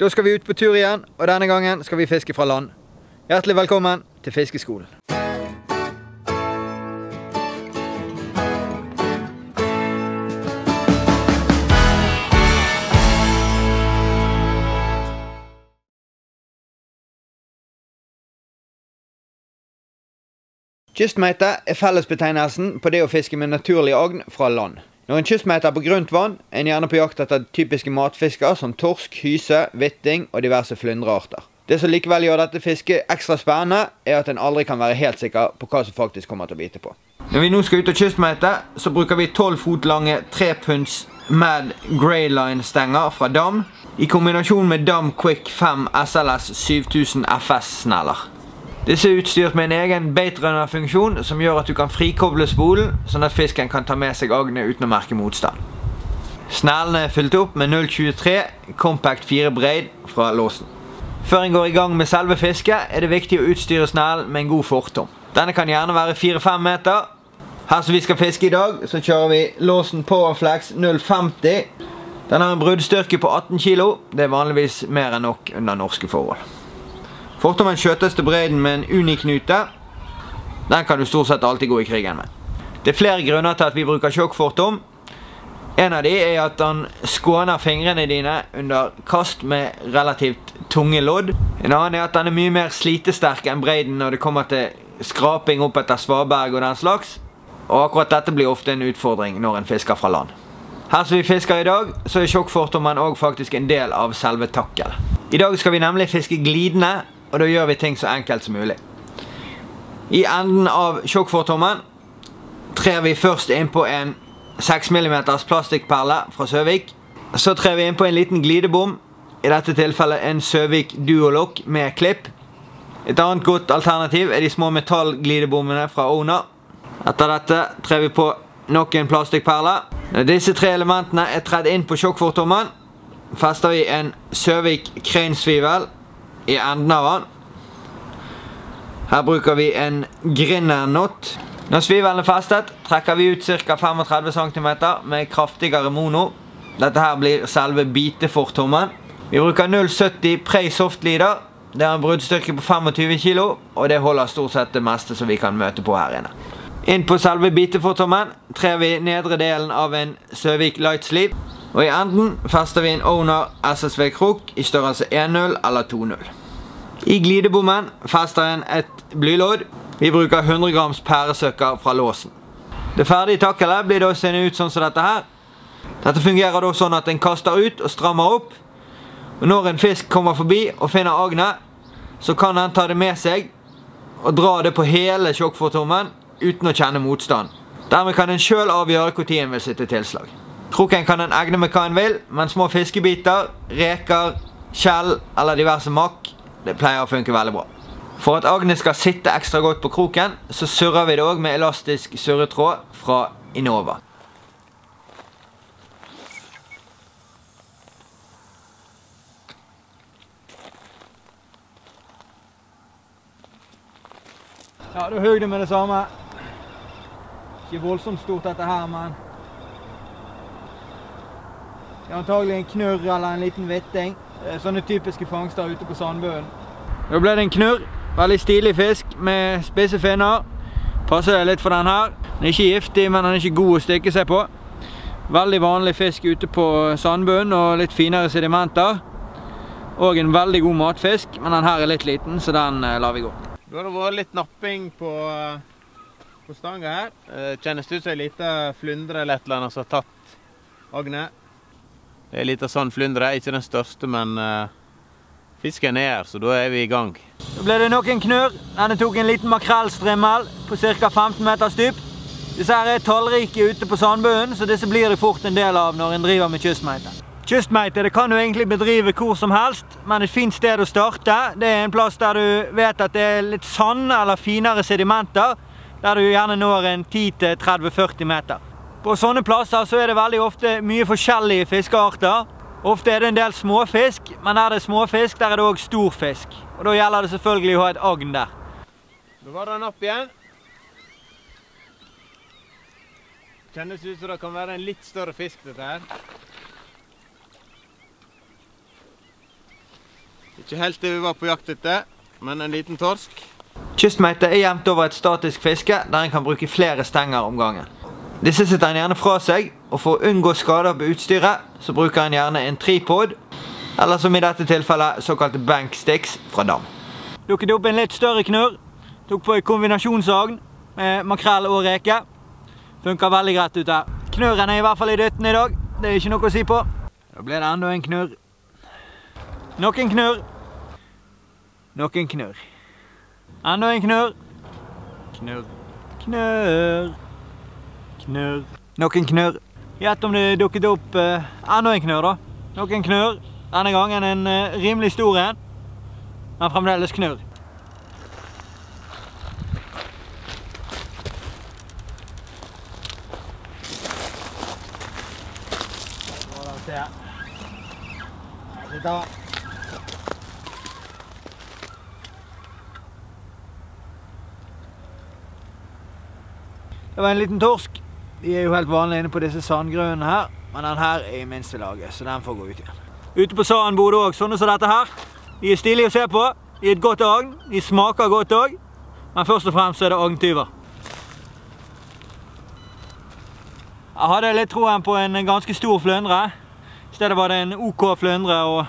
Da skal vi ut på tur igjen, og denne gangen skal vi fiske fra land. Hjertelig velkommen til Fiskeskolen. Kystmeite er fellesbetegnelsen på det å fiske med naturlig agn fra land. Når en kystmeter er på grunt vann, er en gjerne på jakt etter typiske matfisker som torsk, hyse, hvitting og diverse flyndrearter. Det som likevel gjør dette fisket ekstra spennende, er at en aldri kan være helt sikker på hva som faktisk kommer til å bite på. Når vi nå skal ut og kystmeite, så bruker vi 12 fot lange 3 punts Mad Greyline-stenger fra Dam, i kombinasjon med Dam Quick 5 SLS 7000 FS-sneller. Disse er utstyrt med en egen baitrunner-funksjon som gjør at du kan frikoble spolen, sånn at fisken kan ta med seg agnet uten å merke motstand. Snellene er fylt opp med 0,23 Compact 4 braid fra låsen. Før en går i gang med selve fisket, er det viktig å utstyre snellen med en god fortom. Denne kan gjerne være 4-5 meter. Her som vi skal fiske i dag, så kjører vi låsen Powerflex 050. Den har en bruddstyrke på 18 kg. Det er vanligvis mer enn nok under norske forhold. Fortommen skjøtes til bredden med en unik knute. Den kan du stort sett alltid gå i krigen med. Det er flere grunner til at vi bruker tjokkfortom. En av de er at den skåner fingrene dine under kast med relativt tunge lodd. En annen er at den er mye mer slitesterk enn breiden når det kommer til skraping opp etter svaberg og den slags. Og akkurat dette blir ofte en utfordring når en fisker fra land. Her som vi fisker i dag, så er tjokkfortommen også faktisk en del av selve takket. I dag skal vi nemlig fiske glidende og da gjør vi ting så enkelt som mulig. I enden av sjokkfortommen trer vi først inn på en 6 mm plastikkperle fra Søvik. Så trer vi inn på en liten glidebom, i dette tilfellet en Søvik Duolock med klipp. Et annet godt alternativ er de små metallglidebommene fra Ona. Etter dette trer vi på nok en plastikkperle. Når disse tre elementene er tredd inn på sjokkfortommen, fester vi en Søvik krensvivel i enden av den. Her bruker vi en grinnernott. Når svivelen er festet, trekker vi ut ca. 35 cm med kraftigere mono. Dette her blir selve bitefortommen. Vi bruker 0,70 Prey Soft Leader. Det har en bruddstyrke på 25 kg, og det holder stort sett det meste som vi kan møte på her inne. Inn på selve bitefortommen trer vi nedre delen av en Søvik Lightsleeve. Og i enden fester vi en Owner SSV krok i størrelse 1.0 eller 2.0. I glidebommen fester en et blylodd. Vi bruker 100 grams pæresøkker fra låsen. Det ferdige takkelet blir da seende ut sånn som dette her. Dette fungerer da sånn at en kaster ut og strammer opp. Og når en fisk kommer forbi og finner agnet, så kan en ta det med seg og dra det på hele sjokkfortommen uten å kjenne motstand. Dermed kan en selv avgjøre hvor en vil sitte tilslag. Kroken kan en egne med hva en vil, men små fiskebiter, reker, skjell eller diverse makk det pleier å funke veldig bra. For at agnet skal sitte ekstra godt på kroken, så surrer vi det også med elastisk surretråd fra Innova. Ja, du hugger det med det samme. Ikke voldsomt stort dette her, men antagelig en knurr eller en liten hvitting. Eh, sånne typiske fangster ute på sandbøen. Da ble det en knurr. Veldig stilig fisk med spisse finner. Passer det litt for den her. Den er ikke giftig, men den er ikke god å stikke seg på. Veldig vanlig fisk ute på sandbøen og litt finere sedimenter. Og en veldig god matfisk, men den her er litt liten, så den eh, lar vi gå. Nå har det vært litt napping på, stangen på stanga her. Kjennes det ut som en liten flundre eller et eller annet som har tatt agnet. Det er litt av sandflyndre. Ikke den største, men uh, fisken er her, så da er vi i gang. Da ble det nok en knurr. Denne tok en liten makrellstrimmel på ca. 15 meters dyp. Disse her er tallrike ute på sandbunnen, så disse blir det fort en del av når en driver med kystmeite. Kystmeite det kan du egentlig bedrive hvor som helst, men et fint sted å starte det er en plass der du vet at det er litt sand eller finere sedimenter, der du gjerne når en 10-30-40 meter. På sånne plasser så er det veldig ofte mye forskjellige fiskearter. Ofte er det en del småfisk, men der det er småfisk, der er det òg stor fisk. Og Da gjelder det selvfølgelig å ha et agn der. Nå var den opp igjen. Kjennes ut som det kan være en litt større fisk, dette her. Ikke helt det vi var på jakt etter, men en liten torsk. Kystmeite er jevnt over et statisk fiske der en kan bruke flere stenger om gangen. Disse setter han gjerne fra seg, og for å unngå skader på utstyret, så bruker han gjerne en tripod, eller som i dette tilfellet såkalte banksticks fra dam. Dukket opp en litt større knurr. Tok på en kombinasjonsagn med makrell og reke. Funker veldig greit ute. Knurren er i hvert fall i dytten i dag. Det er ikke noe å si på. Da blir det enda en knurr. Nok en knurr. Nok en knurr. Enda en knurr. Knurr. Knurr. Knurr. Noen knurr. Gjett om det dukket opp eh, enda en knurr, da. Noen knurr. Denne gangen en eh, rimelig stor en, men fremdeles knurr. Det var en liten torsk. De er jo helt vanlige inne på disse sandgrønnene her, men den her er i minste laget, så den får gå ut igjen. Ute på sanden bor det òg sånne som dette her. De er stilige å se på. De er et godt agn. De smaker godt òg. Men først og fremst er det agntyver. Jeg hadde litt troen på en ganske stor flyndre. I stedet var det en OK flyndre og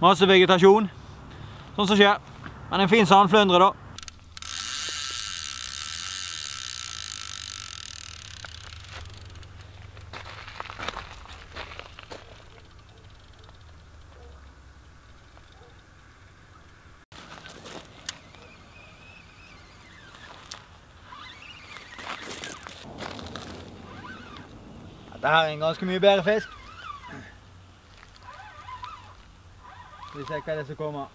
masse vegetasjon. Sånn som skjer. Men en fin sandflyndre, da. Dette her er en ganske mye bedre fisk. Skal vi se hva det er som kommer.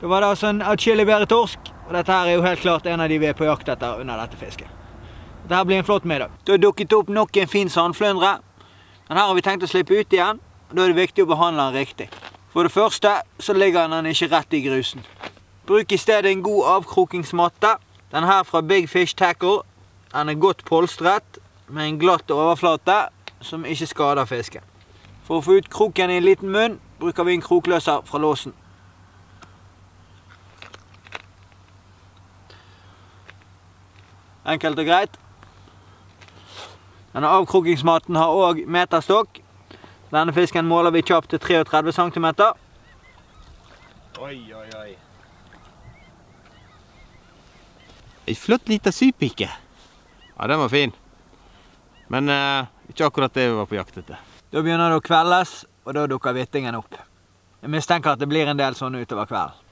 Da var det altså en atskillig bedre torsk, og dette her er jo helt klart en av de vi er på jakt etter under dette fisket. Dette blir en flott middag. Det har dukket opp nok en fin sandflyndre. Den her har vi tenkt å slippe ut igjen, da er det viktig å behandle den riktig. For det første så ligger den ikke rett i grusen. Bruk i stedet en god avkrokingsmatte. Den her fra Big Fish Tackle. Den er godt polstret med en glatt overflate som ikke skader fisken. For å få ut kroken i en liten munn bruker vi en krokløser fra låsen. Enkelt og greit. Denne avkrokingsmaten har òg meterstokk. Denne fisken måler vi kjapt til 33 cm. Oi, oi, oi. Ei flott lita sypike. Ja, den var fin. Men eh, ikke akkurat det vi var på jakt etter. Da begynner det å kveldes, og da dukker hvittingen opp. Jeg mistenker at det blir en del sånne utover kvelden.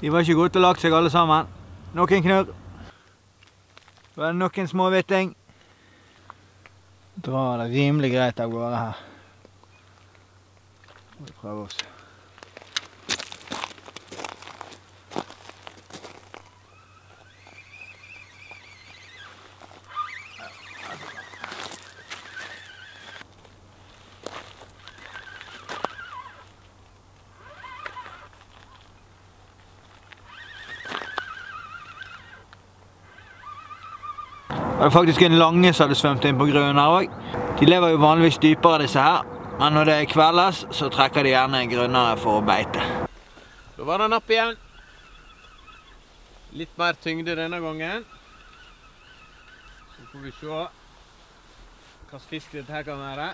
De var ikke gode til å lage seg alle sammen. Nok en knurr. Så er det nok en småhvitting. Drar det rimelig greit av gårde her. Vi prøver oss. Det er faktisk en lange som hadde svømt inn på grunnen her òg. De lever jo vanligvis dypere, disse her. Men når det er kveldes, så trekker de gjerne grunnere for å beite. Da var den opp igjen. Litt mer tyngde denne gangen. Så får vi se hvilken fisk dette her kan være.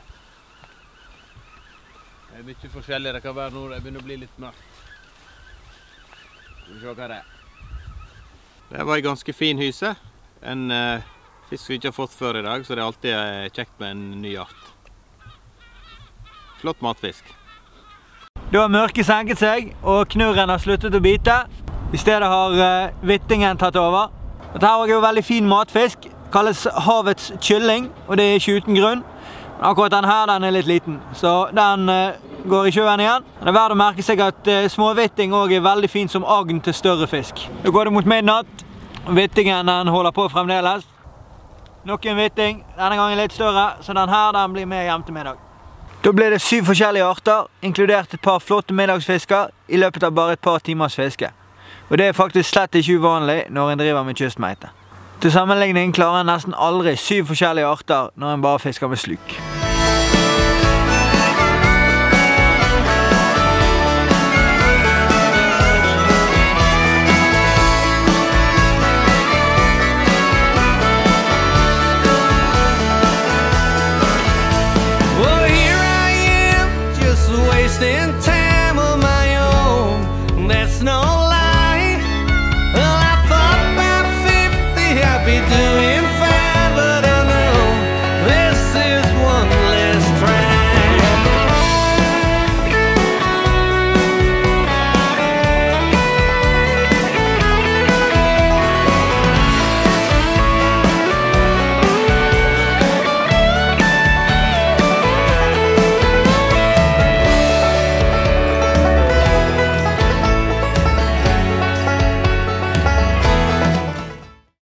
Det er mye forskjellig det kan være nå. Det begynner å bli litt mørkt. Skal vi se hva det er. Det var ei ganske fin hyse. En eh, fisk vi ikke har fått før i dag, så det er alltid eh, kjekt med en ny art. Flott matfisk. Da har mørket senket seg, og knurren har sluttet å bite. I stedet har uh, hvittingen tatt over. Dette er jo veldig fin matfisk. Kalles havets kylling, og det er ikke uten grunn. Men Akkurat den her den er litt liten, så den eh, går i sjøen igjen. Det er verdt å merke seg at småhvitting òg er veldig fint som agn til større fisk. Nå går det mot midnatt. Hvittingen holder på fremdeles. Nok en hvitting, denne gangen litt større, så den her den blir med hjem til middag. Da blir det syv forskjellige arter, inkludert et par flotte middagsfisker, i løpet av bare et par timers fiske. Og det er faktisk slett ikke uvanlig når en driver med kystmeite. Til sammenligning klarer en nesten aldri syv forskjellige arter når en bare fisker med sluk.